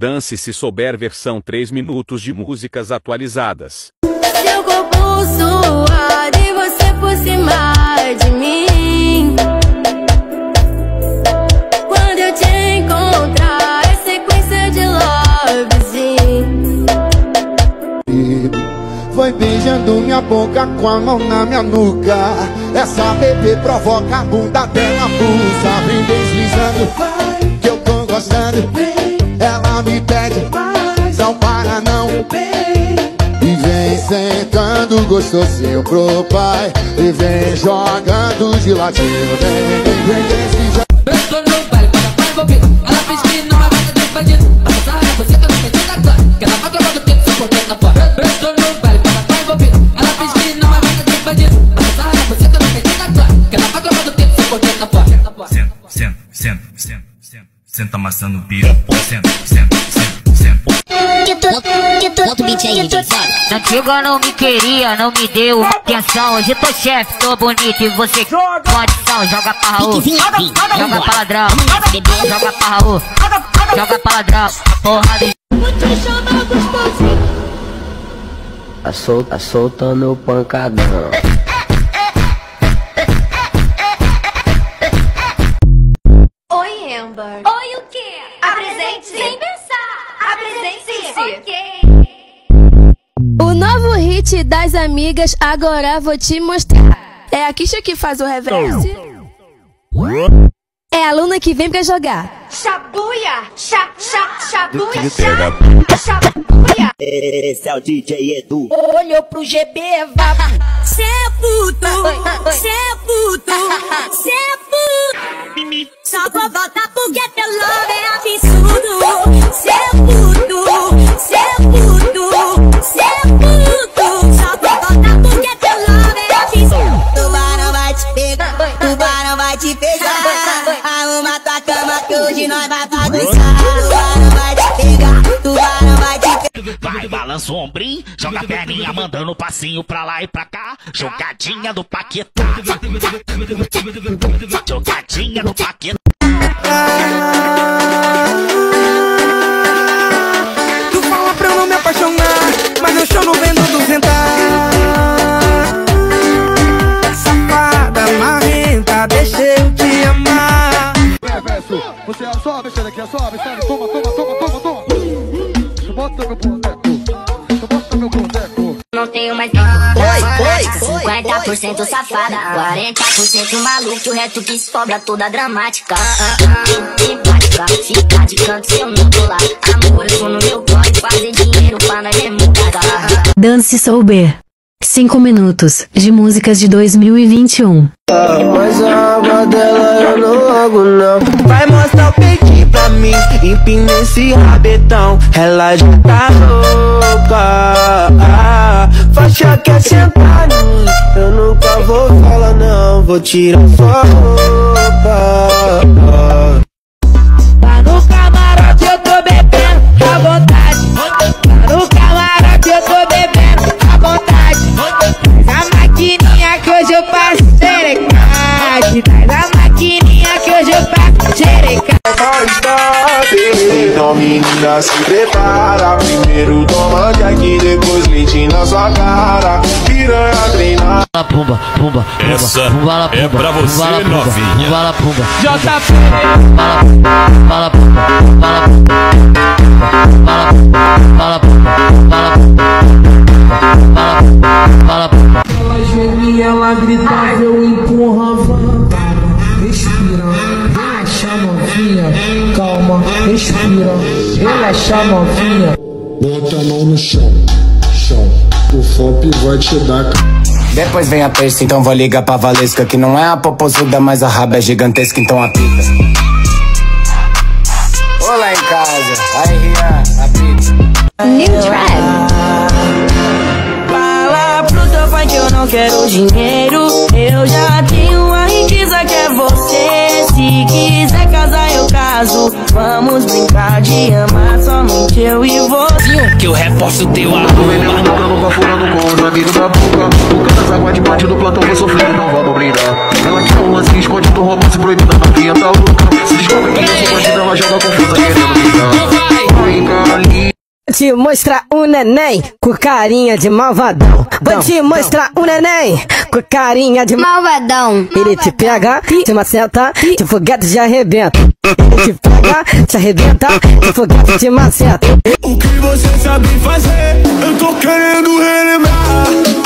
Dance se souber versão 3 minutos de músicas atualizadas. Seu corpo suado e você por cima de mim. Quando eu te encontrar, é sequência de lovezinho. Foi beijando minha boca com a mão na minha nuca. Essa bebê provoca a bunda dela pulsa. Vem deslizando, que eu tô gostando. Ela me pede, não para não. E vem sentando gostosinho pro pai. E vem jogando de ladinho. Vem, vem, vem deslizando. Senta. Amassando o piru. Senta, senta, senta, senta. Outro beat aí, DJ? Antiga não me queria, não me deu atenção. Hoje tô chefe, tô bonito e você condição. Joga pra Raul, joga pra ladrão, joga pra Raul, joga pra ladrão. Porrada e Tá tá soltando o pancadão. Oi, Amber. Oi, o quê? Apresente. Sem pensar. Apresente-se. Ok. O novo hit das amigas, agora vou te mostrar. É a Kisha que faz o reverse. É a aluna que vem pra jogar. Shabuia! Cha, cha, shabuia! cha, Shabuia! Esse é o DJ Edu. Olhou pro GB, vá. Cê é puto, cê é puto, cê é puto. Só vou voltar porque teu love é absurdo. É puto, é puto, é puto. Só vou voltar porque teu love é absurdo. Tubarão vai te pegar, tubarão vai te pegar. Arruma tua cama que hoje nós vai Vai, balança o ombrinho, joga a perninha, mandando passinho pra lá e pra cá. Jogadinha do Paquetá. Jogadinha do Paquetá. Tenho mais tempo Oi, 50% safada 40% maluco O resto que sobra toda dramática Simpática, fica de canto se eu não tô lá Amor, eu tô no meu corre Fazer dinheiro pra nós é mudar Dance Souber. 5 minutos de músicas de 2021. Mas a água dela eu não logo não. Vai mostrar o peitinho pra mim. Empina esse rabetão. Ela já tá louca. Ah, faixa quer sentar em mim. Eu nunca vou falar não. Vou tirar sua roupa. Tá no camarote, eu tô bebendo à vontade. Tá no camarote, eu tô bebendo à vontade. Passo xerecate. Então menina se prepara Primeiro toma aqui, depois leite na sua cara Piranha treinar Pumba, pumba, pumba. Essa pumba, lá, é pumba, pra você, pumba, pumba, novinha. Pumba, pumba. JP. Fala, fala, pumba, fala, pumba, fala, fala, pumba, fala, fala, fala, pumba. Ela gemia, ela gritava, eu empurrava. Respira, relaxa novinha. Bota a mão no chão, chão O FOP vai te dar Depois vem a terça, então vou ligar pra Valesca Que não é a popozuda, mas a raba é gigantesca, então apita Olá em casa, aí Rian, apita New track Fala pro teu pai que eu não quero dinheiro. Eu já tenho a riqueza que é você. Se quiser caso. Vamos brincar de amar somente eu e você. Que eu reposto teu amor. Veneno tocando, bafurando com os amigos da boca O canta essa guarda bate do plantão, vou sofrer, não vamos brindar Ela quer um lance, esconde do romance proibido, a novinha tá louca Se descobre que eu sou bandida, ela joga confusa querendo brigar Vem cá, te mostrar o neném com carinha de malvadão. Vou te mostrar o neném com carinha de malvadão. Ele te pega, te maceta, te foguete te arrebenta. Ele te pega, te arrebenta, te foguete te maceta. O que você sabe fazer? Eu tô querendo relembrar.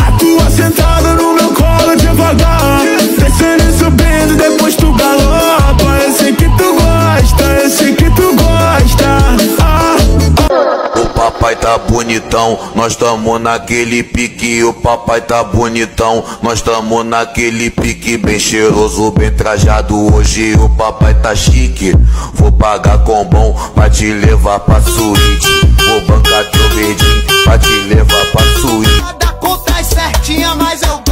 Tá bonitão, nós tamo naquele pique. O papai tá bonitão, nós tamo naquele pique. Bem cheiroso, bem trajado. Hoje o papai tá chique. Vou pagar com bom pra te levar pra suíte. Vou bancar teu verdinho pra te levar pra suíte. Da conta é certinha, mas eu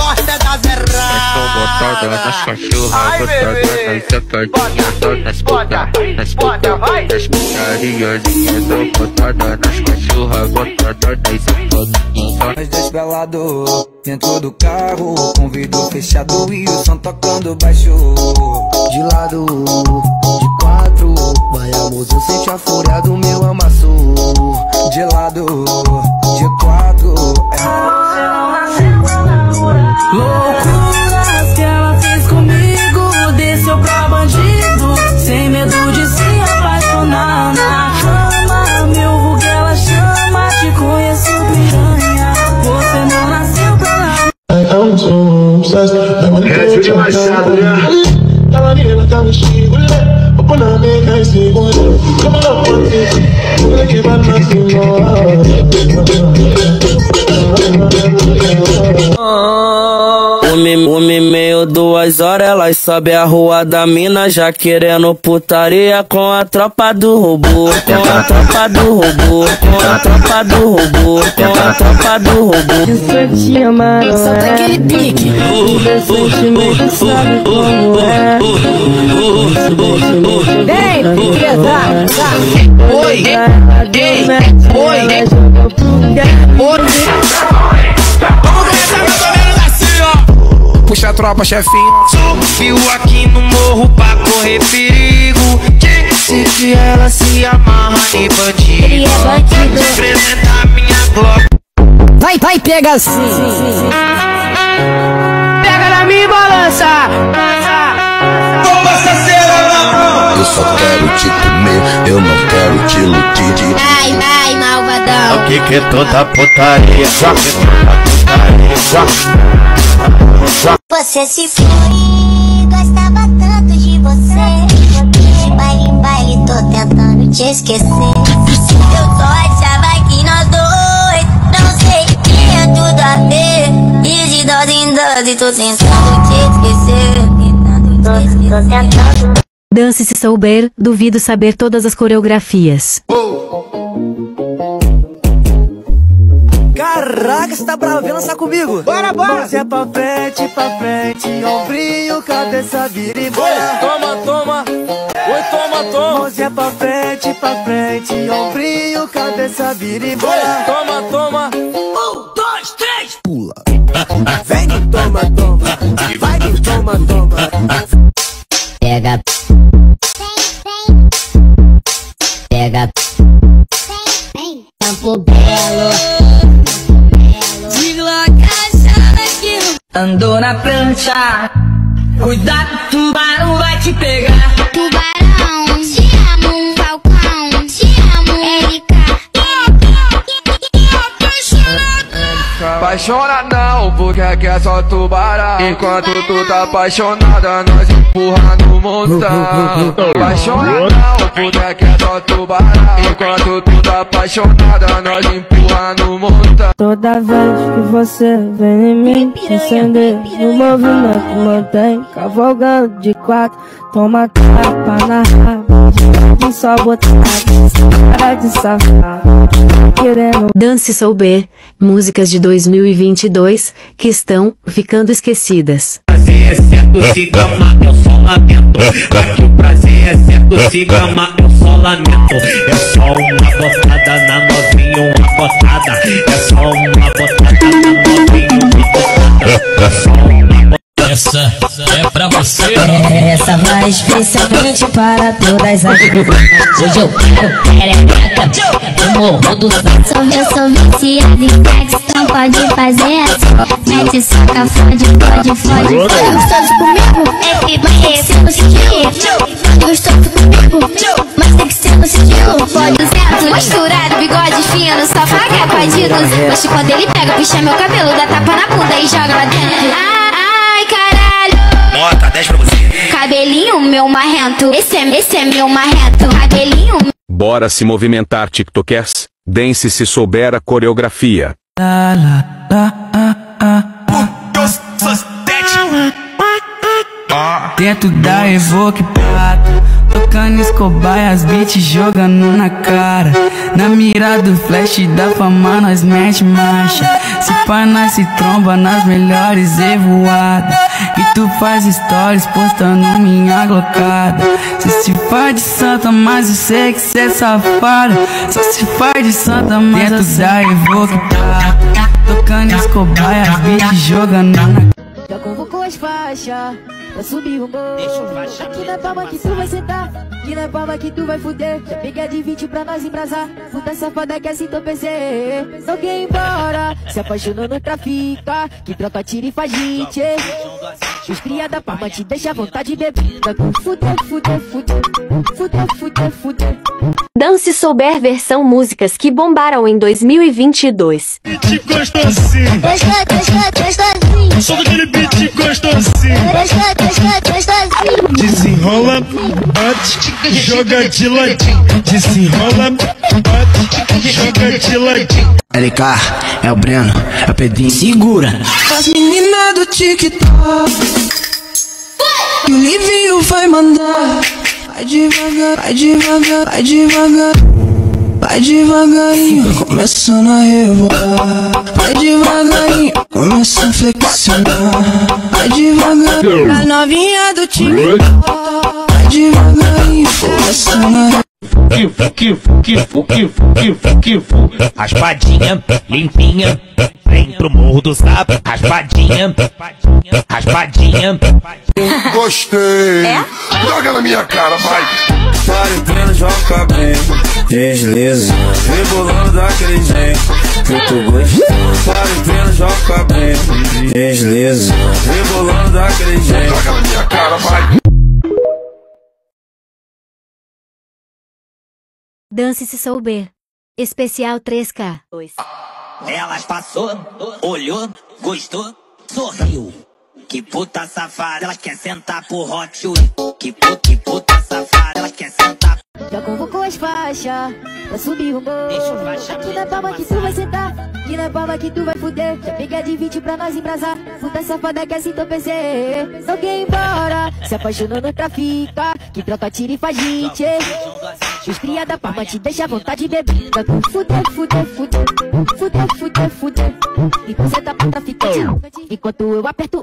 gosto é das botada nas erradas. cachorras, botada nas safadinhas, nas puta, nas puta, nas putariazinhas, tô botada nas cachorras, botada nas safadinhas. Nós dois pelado dentro do carro, com vidro fechado e o som tocando baixo. De lado, vai amor, eu sente a fúria do meu amasso. De lado, de quatro, Loucuras que ela fez comigo, desceu pra bandido, sem medo de se apaixonar na cama. Meu vulgo ela chama, te conheço piranha, você não nasceu pra lá. É de Machado, né? see boy. Come on up, Woman, woman. Meia, duas horas, elas sobe a rua da mina já querendo putaria com a tropa do robô, com a tropa do robô, com a tropa do robô, com a tropa do robô. Isso te amaram, Só tem aquele pique. é. Vem, pesado. Oi, ei, oi, oi. Puxa a tropa, chefinho. Subiu aqui no morro pra correr perigo. Se que ela se amarra em bandido. Ele é bandido. Te apresentar minha Glock. Vai, vai, pega assim. Pega na minha balança. Eu só quero te comer, eu não quero te iludir. Ai, ai, malvadão. O que que é toda putaria? É toda putaria? Você se foi, gostava tanto de você. De baile em baile, tô tentando te esquecer. Eu só achava que nós dois, não sei, tinha tudo a ver. E de dose em dose, tô tentando te esquecer. Tentando te esquecer. tentando. Dance se souber, duvido saber todas as coreografias. Caraca, você tá bravo, vem lançar comigo. Bora, bora. Você é pra frente, pra frente, ombrinho, cabeça, vira e bora. Toma, toma. Oi, toma, toma. Mãozinha pra frente, pra frente, ombrinho, cabeça, vira e bora. Toma, toma. Um, dois, três, pula. Vem, toma, toma. Vai, toma, toma. Pega. Pega. Campo Belo. Andou na prancha. Cuidado, tubarão vai te pegar. Tubarão, te amo, Falcão, te amo, Erika. Apaixona não, porque aqui é só tubarão Enquanto tu tá apaixonada, nós empurra no montão Apaixona não, porque aqui é só tubarão Enquanto tu tá apaixonada, nós empurra no montão Toda vez que você vem em mim, se acender no movimento, mantém cavalgando de quatro. Toma capa na raba, de só botar cara de safado. Querendo Dance souber, músicas de 2022 que estão ficando esquecidas. Prazer é certo, se gama, eu só lamento. Aqui o prazer é certo, se gama, eu só lamento. É só uma botada na novinha, uma botada. É só uma botada na novinha, uma botada. É só uma. Essa é pra você. Essa vai especialmente para todas as Hoje eu quero perereca no morro do Sou, eu sou viciada em sexo, então pode fazer assim. Mete soca, fode, fode, fode. Pode gostoso comigo, é que tem que ser no estilo. Pode gostoso comigo, mas tem que ser no estilo. Pode certo, misturado, bigode fino, só paga padidos. Mas quando ele pega, puxa meu cabelo, dá tapa na bunda e joga lá dentro. Caralho. Nota 10 pra você. Cabelinho meu marrento, esse é, esse é meu marrento. Cabelinho Bora se movimentar, TikTokers. Dance se souber a coreografia. Dentro da Evoque Prata Tocando escobar as beats jogando na cara. Na mira do flash da fama nós mete marcha. Se pá nós se tromba nas melhores evoadas. E tu faz stories postando minha glocada. Cê se faz de santa, mas eu sei que cê é safada Só se faz de santa, mas Dentro da Evoque Prata Tocando escobar as beats jogando na Já convocou as faixas pra subir o morro Aqui na palma que tu vai sentar Aqui na palma que tu vai fuder. Já peguei de 20 pra nós embrasar. Puta safada que assim tô PC Não quer ir embora. Se apaixonou no trafica. Que troca tira e faz gente. Os cria da palma te deixa à vontade com fuder, fuder, fuder. Fuder, fuder, fuder. Dance Souber versão músicas que bombaram em 2022. Beat gostosinho. Só daquele beat gostosinho. Desenrola, bate, joga de ladinho. Desenrola, bate, joga de ladinho. LK, é o Breno, é o Pedrinho. Segura! As meninas do TikTok Que o Livinho vai mandar Vai devagar, vai devagar, vai devagar Vai devagarinho, começando a rebolar Vai devagarinho, começa a flexionar Vai devagarinho, a novinha do TikTok Vai a Kifo, kifo, kifo, kifo, kifo, kifo. Raspadinha, limpinha. Vem pro morro do zap. Raspadinha, raspadinha. Gostei. Joga na minha cara, vai. Pare pleno, joga bem Desliza Rebolando daquele jeito Que tu gostou Pare pleno, joga bem Desliza Rebolando daquele jeito Joga na minha cara, vai. Dance se souber. Especial 3K. Ela passou, olhou, gostou, sorriu. Que puta safada, ela quer sentar pro hot Wheels. Que puta, que puta safada, ela quer sentar. Já convocou as faixas pra subir o morro Aqui na palma que tu vai sentar Aqui na palma que tu vai fuder Já peguei de 20 pra nós embrasar Puta safada que assim tô Não quer ir embora Se apaixonou no trafica Que troca tira e faz gente Os cria da palma te deixa à vontade de beber Vai com fuder, fuder, fuder Fuder, fuder, fuder E você tá pra traficante Enquanto eu aperto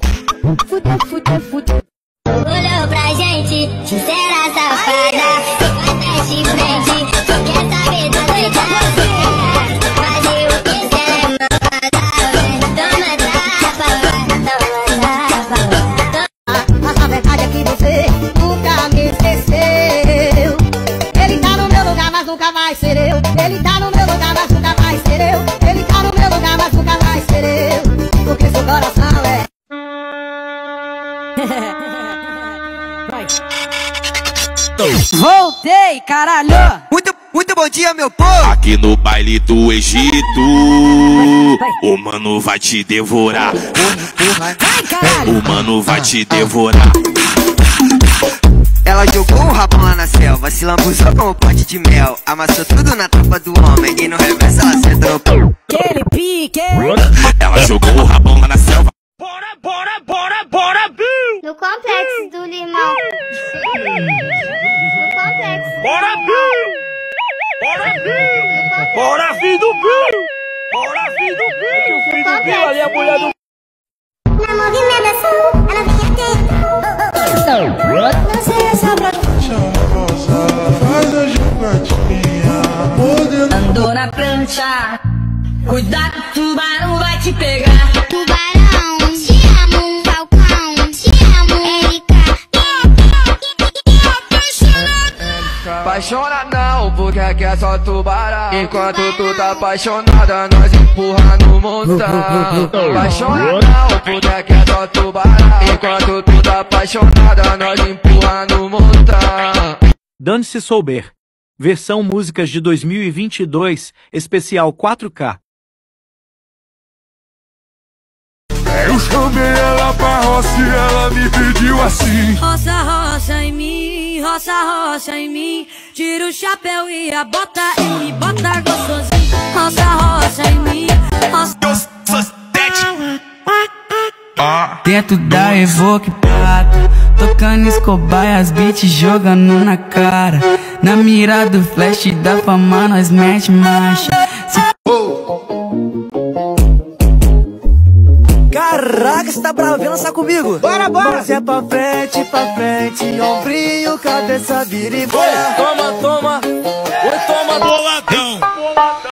Fuder, fuder, fuder Olhou pra gente, sincera safada. Voltei, caralho! Muito, muito bom dia, meu povo! Aqui no baile do Egito, o mano vai te devorar. O mano vai te devorar. Ela jogou o rabão lá na selva, se lambuzou com um pote de mel. Amassou tudo na tropa do homem e no reverso ela sentou. Aquele pique! Ela jogou o rabão lá na selva. Bora, bora, bora, bora, Bill! No complexo do limão. Bora, Bill! Bora, Bill! Bora, filho do Bill! Bora, filho do Bill! O filho do Bill ali, a mulher do Na movimentação, ela vinha ter. Não sei essa pra. Faz a jogatinha. Andou na prancha. Cuidado, o tubarão vai te pegar. Tubarão, Apaixona não, porque aqui é só tubarão. Enquanto tu tá apaixonada, nós empurra no montão. Apaixona não, porque aqui é só tubarão. Enquanto tu tá apaixonada, nós empurra no montão. Dane-se Souber. Versão Músicas de 2022, especial 4K. Eu chamei ela pra roça e ela me pediu assim. Roça, roça em mim, roça, roça em mim. Tira o chapéu e a bota e bota gostosinho. Roça, roça em mim, roça. Dentro da Evoque Prata Tocando Escobar e as beats jogando na cara Na mira do flash da fama nós mete marcha Se Caraca, você tá bravo, vem lançar comigo. Bora, bora. Você é pra frente, pra frente Ombrinho, cabeça, vira e bora Toma, toma. Oi, toma. Boladão.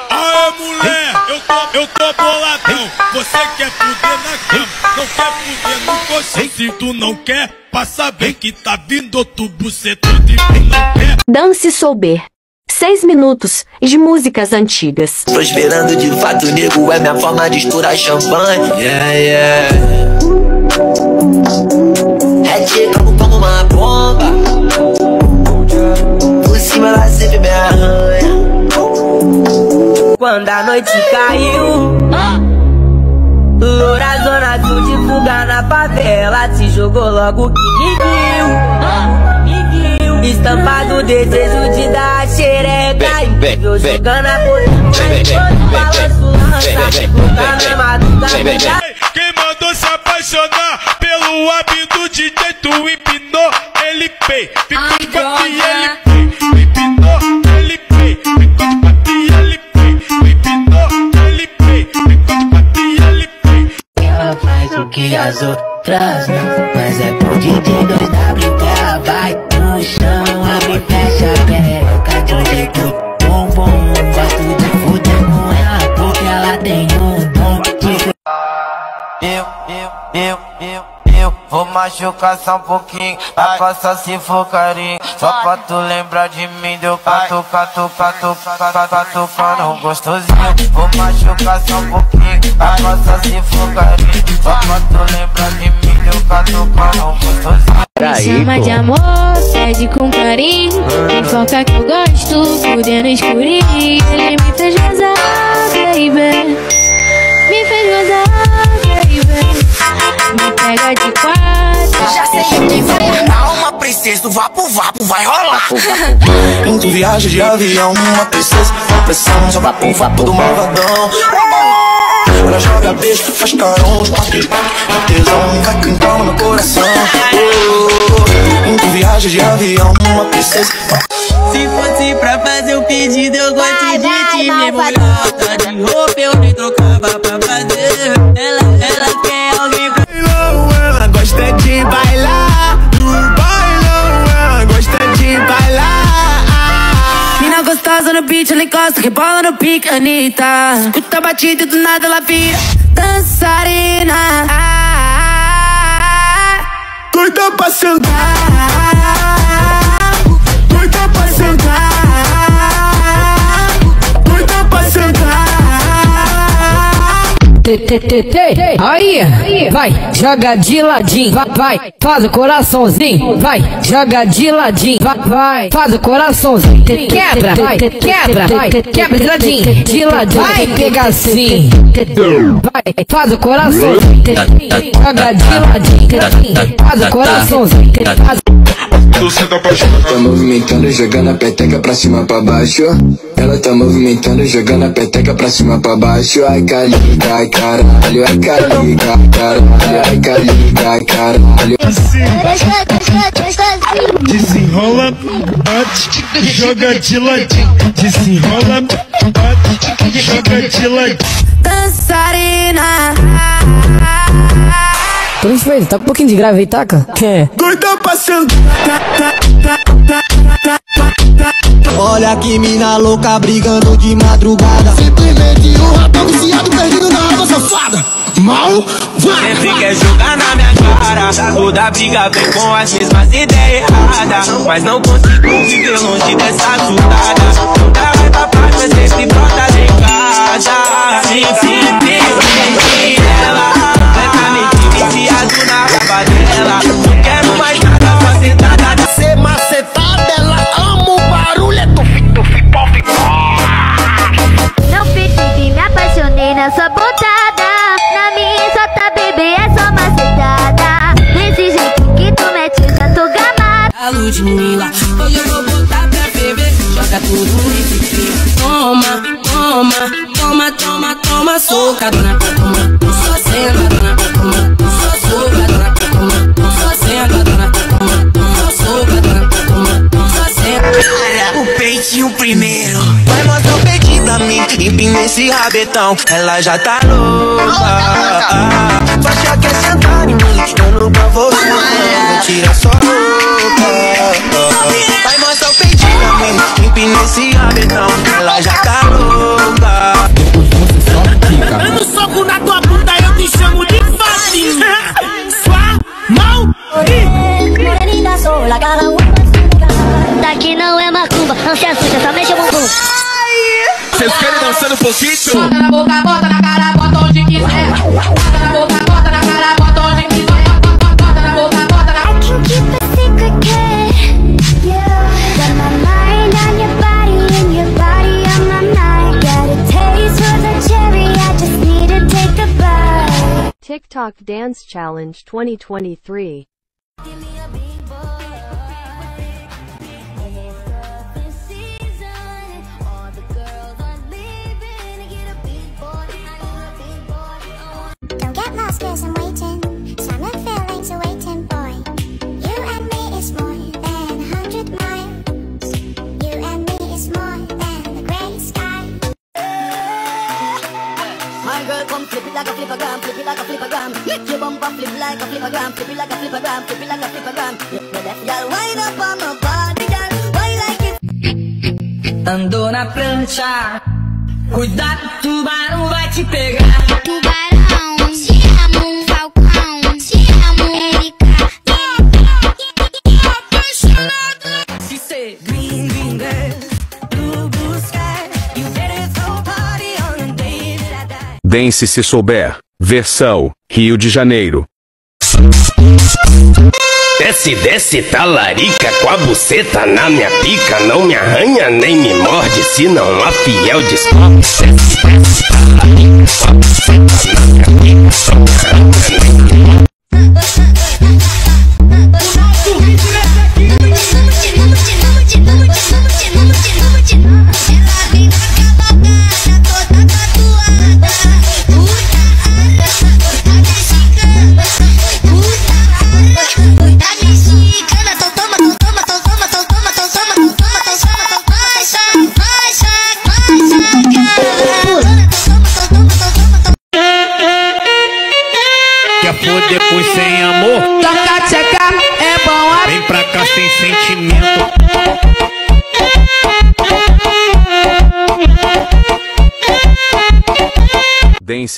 Aê, mulher. Eu tô, eu tô boladão. Você quer fuder na cama? Não quer fuder no colchão? Se tu não quer Passa bem que tá vindo outro bucetão de tu não quer Dance Souber. Seis minutos de músicas antigas. Prosperando de fato, nego é minha forma de estourar champanhe. Yeah, yeah. É chegando como uma bomba. Por cima ela sempre me arranha. Quando a noite caiu Loura zona sul de fuga na favela Se jogou logo que me viu Estampado desejo de dar a xereca Incrível jogando a potência Balanço lança, luta na madrugada Quem mandou se apaixonar pelo hábito do DJ tu empinou ele pei Ficou de e ele pei Empinou ele pei Ficou de e ele pei Empinou ele pei Ficou de quatro e ele pei Ela faz o que as outras não Mas é pro DJ 2W que ela vai no chão Abre e fecha a perereca de um jeito bom bom. Gosto de fuder com ela porque ela tem um dom de Eu, eu, eu, eu, Vou machucar só um pouquinho A coça se for carinho. Só pra tu lembrar de mim Deu cato, cato, cato, cato, catucando gostosinho. Vou machucar só um pouquinho A coça se for carinho. Só pra tu lembrar de mim Deu catucando gostosinho. Me chama de amor, pede com carinho. Me foca que eu gosto, fudendo no escurinho. Ele me fez gozar, baby. Me fez gozar, pega de quatro Já sei quem vai armar uma princesa do vapo vapo vai rolar. Em tu viagem de avião, uma princesa, uma pressão, só vapo vapo do malvadão. Ela joga beijo, faz carão, papi, papi, tesão, cai cantando no coração. Oh, Em tu viagem de avião, uma princesa, Se fosse pra fazer um pedido, eu gosto de ti mesmo. Tá de roupa, eu nem trocava pra encosta, rebola no pique, Anitta. Escuta a batida do nada ela vira dançarina. Doida pra sentar Aí, vai, joga de ladinho, vai, vai, faz o coraçãozinho, vai, joga de ladinho, vai, vai, faz o coraçãozinho, quebra, vai, quebra, vai, quebra de ladinho, de ladinho, vai pegar assim, vai, faz o coraçãozinho, joga de ladinho, faz o coraçãozinho, faz Ela tá movimentando, jogando a peteca pra cima pra baixo. Ela tá movimentando, jogando a peteca pra cima pra baixo. Ai, caliga, ai, caralho, ai, caliga, ai, caralho, ai, caliga, ai, caralho. Desenrola, bate, joga de ladinho Desenrola, bate, joga de ladinho Dançarina. Por isso mesmo, tá com um pouquinho de grave aí, taca? É. Pra sentar Olha que mina louca brigando de madrugada. Simplesmente um rapaz viciado perdido na água safada. mal, vai. Sempre quer jogar na minha cara. Toda briga vem com as mesmas ideias erradas. Mas não consigo viver longe dessa surtada. Toda raiva faz, mas sempre brota em casa. Sempre tem dela. Não quero mais nada, só sentada. Ser macetada, ela ama o barulho, é do Não percebi, me apaixonei na sua pontada. Na minha só tá bebê, é só macetada. Desse jeito que tu mete, já tô gamada. A Ludmilla, hoje eu vou botar pra beber. Joga tudo nesse clima. Toma, toma, toma, toma, toma, soca, dona Toma, esse rabetão. Ela já tá louca. Só já quer sentar em mim. Eu nunca vou sentar. Tira sua roupa. Vai mostrar o peitinho pra mim. Empina esse rabetão. Ela já tá louca. Dando soco na tua bunda, eu te chamo de facinha. Sua mão. Cara, Daqui não é macumba, não se assusta, só mexe o bumbum. Vocês querem dançar um pouquinho? Bota na boca, bota na cara, bota onde quiser. Bota na boca, bota na cara, bota onde quiser. Bota na boca, bota na I can keep a secret, kid. Yeah. Got my mind on your body and your body on my mind. Got a taste for the cherry, I just need to take a bite. TikTok Dance Challenge 2023. Don't get lost, cause I'm waiting. Summer feelings are waiting, boy. You and me is more than a hundred miles. You and me is more than the gray sky. My girl, come flip it like a flippergram, flip it like a flippergram. Make your bumper flip like a flippergram, flip it like a flippergram, flip it like a flippergram. You left y'all wind up on my body, girl. Why like it? Andou na prancha. Cuidado, tubarão vai te pegar. Tubarão, Dance se souber. Versão Rio de Janeiro. Desce, desce, talarica com a buceta na minha pica. Não me arranha nem me morde, se não a fiel descobre. Desce, desce, talarica com a buceta na minha pica. Não me arranha nem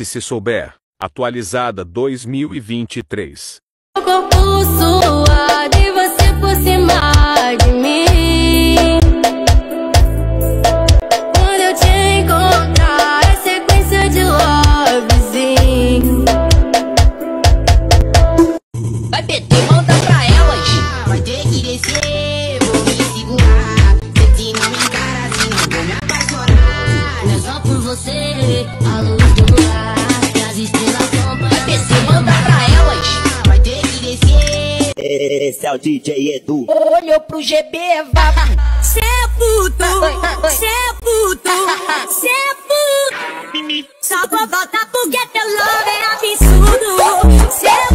se souber. Atualizada 2023. corpo suado e você por cima de mim. Esse é o DJ Edu. Olhou pro GB, é vá. Cê é puto, cê é puto, cê é puto. Só vou voltar porque teu love é absurdo. Cê é